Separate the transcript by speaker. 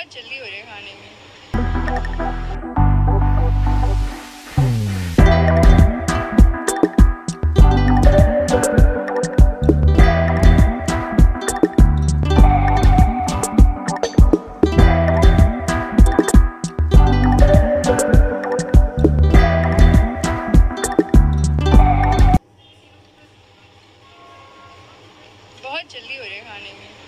Speaker 1: बहुत जल्दी हो रही है खाने में। बहुत जल्दी हो रही है खाने में।